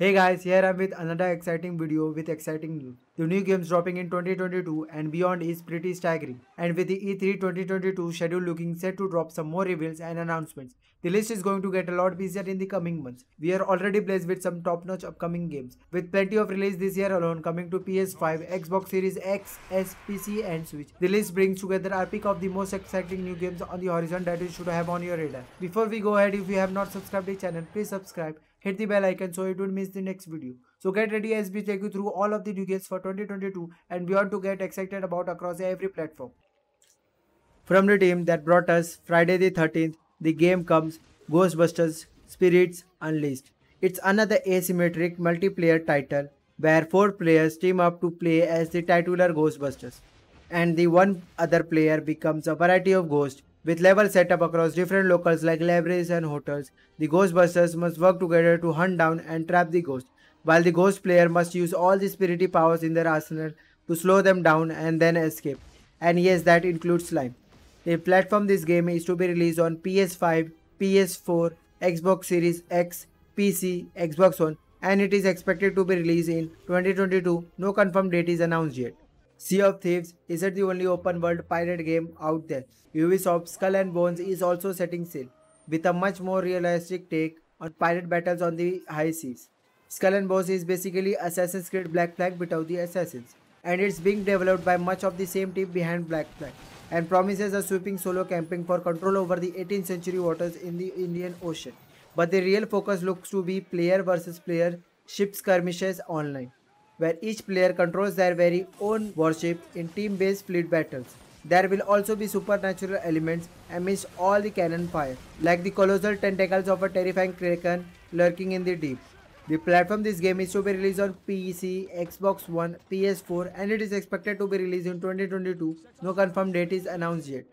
Hey guys, here I'm with another exciting video with exciting news. The new games dropping in 2022 and beyond is pretty staggering. And with the E3 2022 schedule looking set to drop some more reveals and announcements, the list is going to get a lot busier in the coming months. We are already blessed with some top-notch upcoming games, with plenty of release this year alone coming to PS5, Xbox Series X, S, PC and Switch. The list brings together our pick of the most exciting new games on the horizon that you should have on your radar. Before we go ahead, if you have not subscribed to the channel, please subscribe hit the bell icon so you don't miss the next video. So get ready as we take you through all of the new games for 2022 and beyond to get excited about across every platform. From the team that brought us Friday the 13th, the game comes Ghostbusters Spirits Unleashed. It's another asymmetric multiplayer title where four players team up to play as the titular Ghostbusters and the one other player becomes a variety of ghosts with levels set up across different locales like libraries and hotels, the Ghostbusters must work together to hunt down and trap the ghost, while the ghost player must use all the spirity powers in their arsenal to slow them down and then escape. And yes, that includes slime. The platform this game is to be released on PS5, PS4, Xbox Series X, PC, Xbox One, and it is expected to be released in 2022. No confirmed date is announced yet. Sea of Thieves isn't the only open world pirate game out there. Ubisoft's Skull and Bones is also setting sail, with a much more realistic take on pirate battles on the high seas. Skull and Bones is basically Assassin's Creed Black Flag without the assassins, and it's being developed by much of the same team behind Black Flag, and promises a sweeping solo camping for control over the 18th century waters in the Indian Ocean. But the real focus looks to be player versus player ship skirmishes online where each player controls their very own warship in team-based fleet battles. There will also be supernatural elements amidst all the cannon fire, like the colossal tentacles of a terrifying kraken lurking in the deep. The platform this game is to be released on PC, Xbox One, PS4 and it is expected to be released in 2022. No confirmed date is announced yet.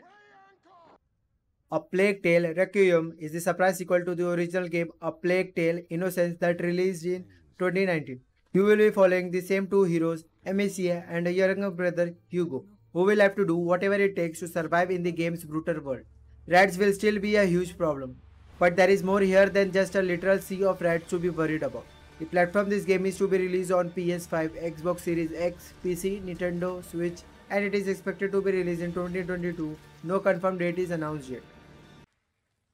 A Plague Tale Requiem is the surprise sequel to the original game A Plague Tale Innocence that released in 2019. You will be following the same two heroes, Amicia and a younger brother, Hugo, who will have to do whatever it takes to survive in the game's brutal world. Rats will still be a huge problem, but there is more here than just a literal sea of rats to be worried about. The platform this game is to be released on PS5, Xbox Series X, PC, Nintendo, Switch, and it is expected to be released in 2022. No confirmed date is announced yet.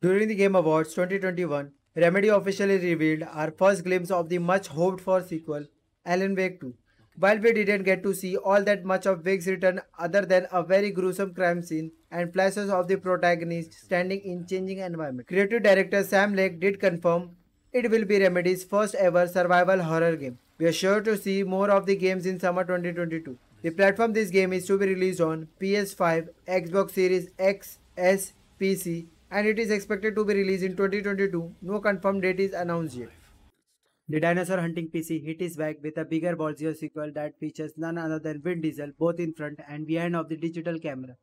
During the Game Awards 2021, Remedy officially revealed our first glimpse of the much hoped for sequel, Alan Wake 2. While we didn't get to see all that much of Wake's return other than a very gruesome crime scene and flashes of the protagonist standing in changing environment. Creative director Sam Lake did confirm it will be Remedy's first ever survival horror game. We are sure to see more of the games in summer 2022. The platform this game is to be released on PS5, Xbox Series X, S, PC, and it is expected to be released in 2022. No confirmed date is announced yet. The Dinosaur Hunting PC hit is back with a bigger ballsier sequel that features none other than Vin Diesel both in front and behind of the digital camera.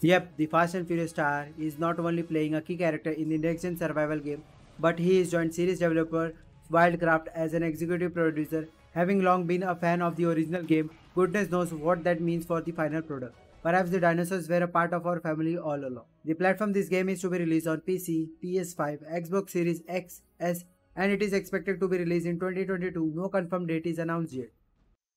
Yep, the Fast and Furious star is not only playing a key character in the next-gen survival game, but he is joined series developer Wildcard as an executive producer. Having long been a fan of the original game, goodness knows what that means for the final product. Perhaps the dinosaurs were a part of our family all along. The platform this game is to be released on PC, PS5, Xbox Series X, S and it is expected to be released in 2022. No confirmed date is announced yet.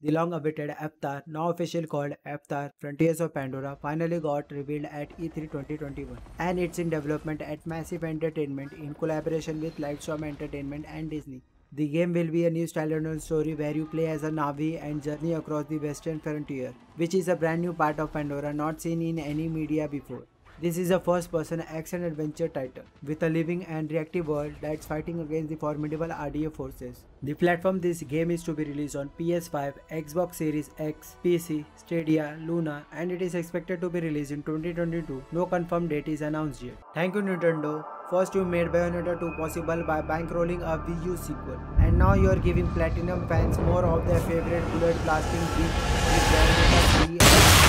The long-awaited Avatar, now officially called Avatar Frontiers of Pandora, finally got revealed at E3 2021 and it's in development at Massive Entertainment in collaboration with Lightstorm Entertainment and Disney. The game will be a new standalone story where you play as a Na'vi and journey across the western frontier, which is a brand new part of Pandora not seen in any media before. This is a first-person action-adventure title, with a living and reactive world that's fighting against the formidable RDA forces. The platform this game is to be released on PS5, Xbox Series X, PC, Stadia, Luna, and it is expected to be released in 2022. No confirmed date is announced yet. Thank you Nintendo. First you made Bayonetta 2 possible by bankrolling a Wii U sequel, and now you are giving Platinum fans more of their favorite bullet blasting beat with Bayonetta 3.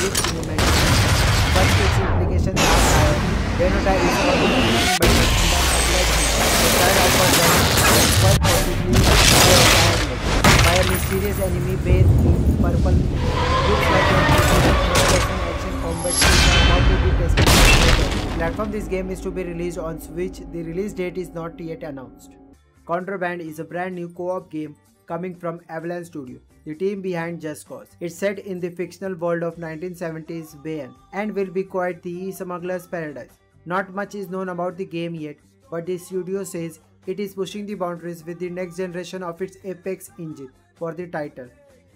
Big cinematic. But its implications are higher. Bayonetta is already by the style offers them one possibly by a mysterious enemy based in purple. Looks like a action action combat about to be tested. platform this game is to be released on Switch, the release date is not yet announced. Contraband is a brand new co-op game coming from Avalanche Studio, the team behind Just Cause. It's set in the fictional world of 1970s Bayonne and will be quite the smuggler's paradise. Not much is known about the game yet, but the studio says it is pushing the boundaries with the next generation of its Apex engine for the title.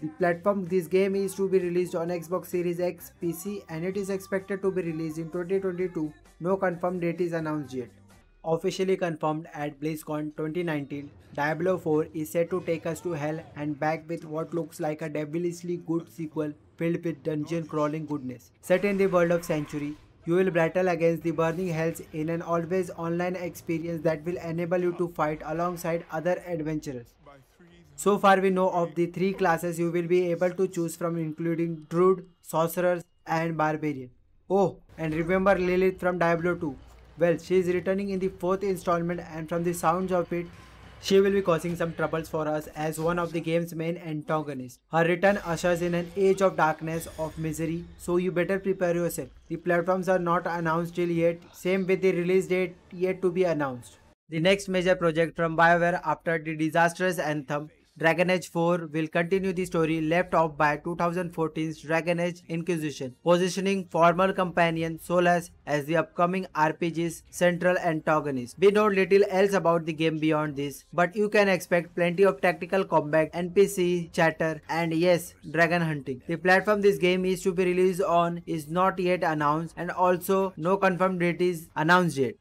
The platform this game is to be released on Xbox Series X, PC and it is expected to be released in 2022. No confirmed date is announced yet. Officially confirmed at BlizzCon 2019, Diablo 4 is set to take us to hell and back with what looks like a devilishly good sequel filled with dungeon crawling goodness. Set in the world of Sanctuary, you will battle against the burning hells in an always online experience that will enable you to fight alongside other adventurers. So far we know of the three classes you will be able to choose from including Druid, Sorcerers and Barbarian. Oh, and remember Lilith from Diablo 2. Well, she is returning in the fourth installment and from the sounds of it, she will be causing some troubles for us as one of the game's main antagonists. Her return ushers in an age of darkness, of misery, so you better prepare yourself. The platforms are not announced till yet, same with the release date yet to be announced. The next major project from BioWare after the disastrous Anthem Dragon Age 4 will continue the story left off by 2014's Dragon Age Inquisition, positioning former companion Solas as the upcoming RPG's central antagonist. We know little else about the game beyond this, but you can expect plenty of tactical combat, NPC chatter, and yes, dragon hunting. The platform this game is to be released on is not yet announced and also no confirmed date is announced yet.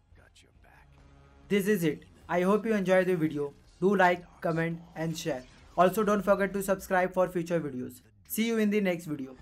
This is it. I hope you enjoyed the video. Do like, comment and share. Also don't forget to subscribe for future videos. See you in the next video.